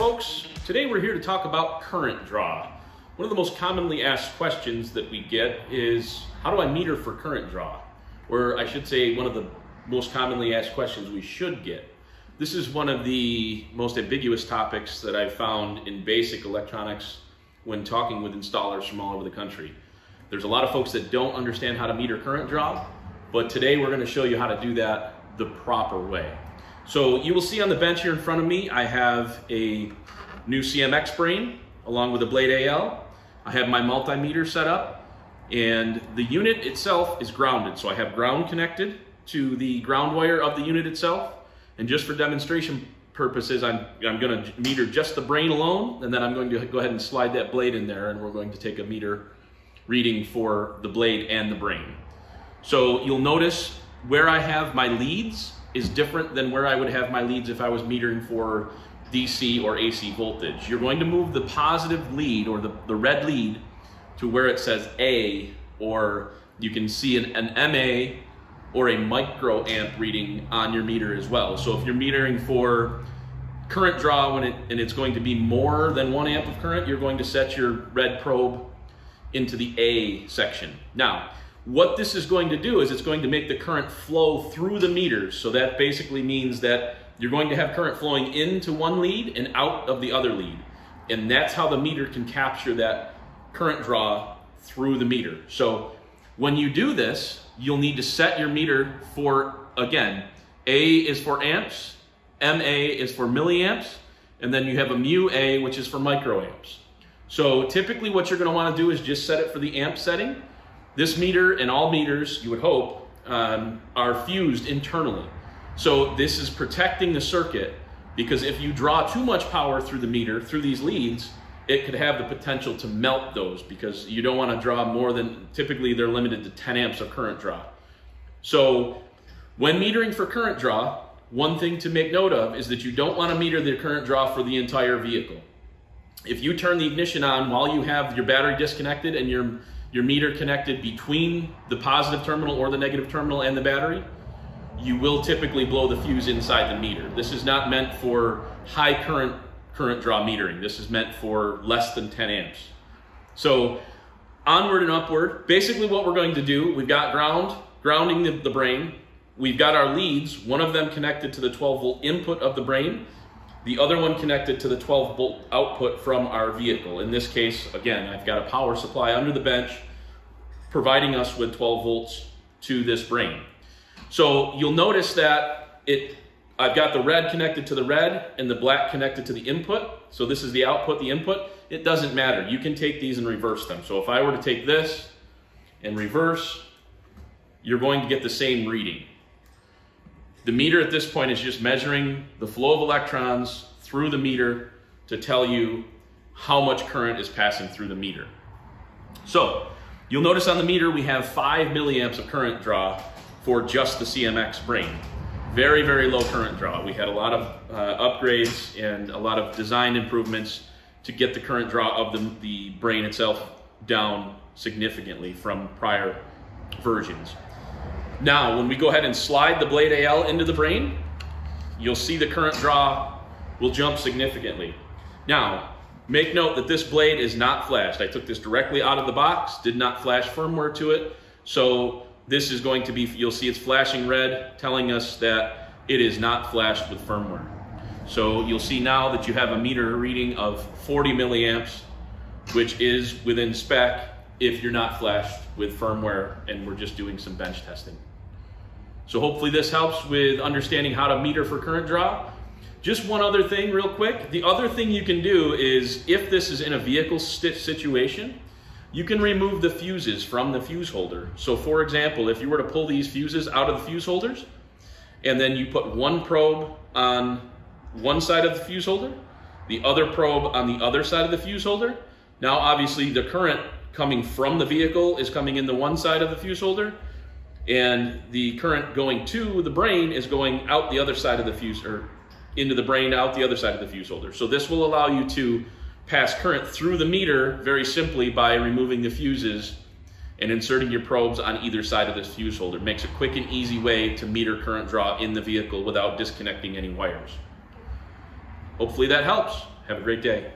folks. Today we're here to talk about current draw. One of the most commonly asked questions that we get is, how do I meter for current draw? Or I should say, one of the most commonly asked questions we should get. This is one of the most ambiguous topics that I've found in basic electronics when talking with installers from all over the country. There's a lot of folks that don't understand how to meter current draw, but today we're gonna show you how to do that the proper way. So you will see on the bench here in front of me, I have a new CMX brain along with a Blade AL. I have my multimeter set up and the unit itself is grounded. So I have ground connected to the ground wire of the unit itself. And just for demonstration purposes, I'm, I'm gonna meter just the brain alone, and then I'm going to go ahead and slide that blade in there, and we're going to take a meter reading for the blade and the brain. So you'll notice where I have my leads is different than where I would have my leads if I was metering for DC or AC voltage. You're going to move the positive lead or the, the red lead to where it says A, or you can see an, an MA or a microamp reading on your meter as well. So if you're metering for current draw when it, and it's going to be more than one amp of current, you're going to set your red probe into the A section. Now, what this is going to do is it's going to make the current flow through the meters. So that basically means that you're going to have current flowing into one lead and out of the other lead. And that's how the meter can capture that current draw through the meter. So when you do this, you'll need to set your meter for, again, A is for amps, MA is for milliamps, and then you have a mu A, which is for microamps. So typically what you're gonna wanna do is just set it for the amp setting. This meter and all meters, you would hope, um, are fused internally. So this is protecting the circuit because if you draw too much power through the meter, through these leads, it could have the potential to melt those because you don't want to draw more than, typically they're limited to 10 amps of current draw. So when metering for current draw, one thing to make note of is that you don't want to meter the current draw for the entire vehicle. If you turn the ignition on while you have your battery disconnected and your, your meter connected between the positive terminal or the negative terminal and the battery, you will typically blow the fuse inside the meter. This is not meant for high current current draw metering. This is meant for less than 10 amps. So onward and upward, basically what we're going to do, we've got ground, grounding the, the brain. We've got our leads, one of them connected to the 12 volt input of the brain, the other one connected to the 12 volt output from our vehicle. In this case, again, I've got a power supply under the bench providing us with 12 volts to this brain. So you'll notice that it I've got the red connected to the red and the black connected to the input. So this is the output, the input. It doesn't matter. You can take these and reverse them. So if I were to take this and reverse, you're going to get the same reading. The meter at this point is just measuring the flow of electrons through the meter to tell you how much current is passing through the meter. So you'll notice on the meter we have five milliamps of current draw for just the CMX brain very, very low current draw. We had a lot of uh, upgrades and a lot of design improvements to get the current draw of the, the brain itself down significantly from prior versions. Now, when we go ahead and slide the Blade AL into the brain, you'll see the current draw will jump significantly. Now, make note that this blade is not flashed. I took this directly out of the box, did not flash firmware to it, so this is going to be, you'll see it's flashing red, telling us that it is not flashed with firmware. So you'll see now that you have a meter reading of 40 milliamps, which is within spec if you're not flashed with firmware and we're just doing some bench testing. So hopefully this helps with understanding how to meter for current draw. Just one other thing real quick. The other thing you can do is if this is in a vehicle situation, you can remove the fuses from the fuse holder. So for example, if you were to pull these fuses out of the fuse holders, and then you put one probe on one side of the fuse holder, the other probe on the other side of the fuse holder, now obviously the current coming from the vehicle is coming into one side of the fuse holder, and the current going to the brain is going out the other side of the fuse, or into the brain, out the other side of the fuse holder. So this will allow you to pass current through the meter very simply by removing the fuses and inserting your probes on either side of this fuse holder. It makes a quick and easy way to meter current draw in the vehicle without disconnecting any wires. Hopefully that helps. Have a great day.